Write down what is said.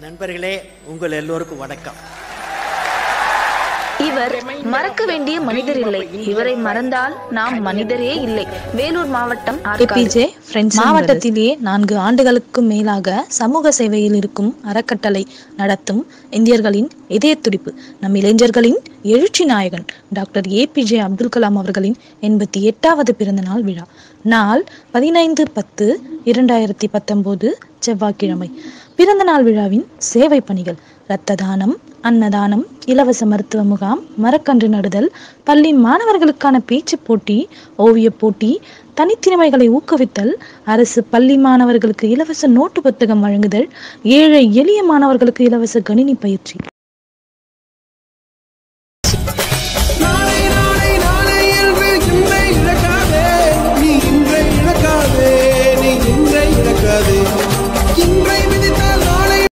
நண்பர்களே உங்கள் எல்லோருக்கும் வணக்கம். இவர் மறக்க வேண்டிய மனிதர் இல்லை. இவரை மறந்தால் நாம் மனிதரே இல்லை. வேலூர் மாவட்டம் மாவட்டத்திலேயே நான்கு ஆண்டுகளுக்கும் மேலாக சமூக சேவையில் இருக்கும் அறக்கட்டளை நடத்தும் இந்தியர்களின் இதய துடிப்பு நம் இளைஞர்களின் எழுச்சி நாயகன் டாக்டர் ஏபிஜே அப்துல் கலாம் அவர்களின் எண்பத்தி எட்டாவது பிறந்த நாள் விழா. நாள் பதினைந்து பத்து இரண்டாயிரத்தி பத்தொன்பது செவ்வாய்க்கிழமை. பிறந்த நாள் விழாவின் சேவை பணிகள். இரத்த தானம் அன்னதானம் இலவச மருத்துவ முகாம் மரக்கன்று நடுதல் பள்ளி மாணவர்களுக்கான பேச்சு போட்டி ஓவியப் போட்டி தனித்திறமைகளை ஊக்குவித்தல் அரசு பள்ளி மாணவர்களுக்கு இலவச நோட்டு புத்தகம் வழங்குதல் ஏழை எளிய மாணவர்களுக்கு இலவச கணினி பயிற்சி.